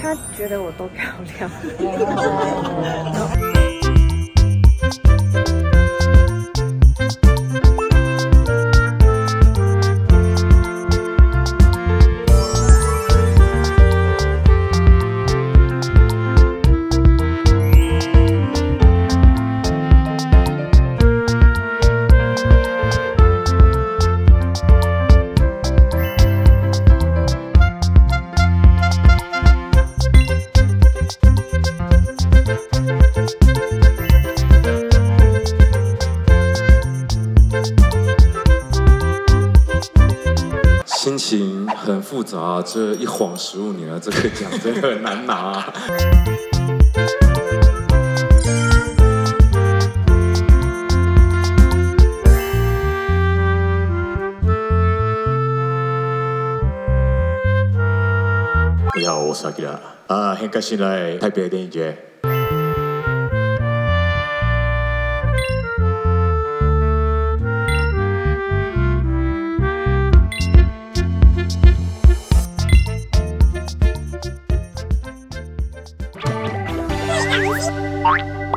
他觉得我多漂亮。心情很复杂，这一晃十五年了，这个奖真的很难拿。你好，我是阿吉拉啊，很开心来台北电影节。Bye.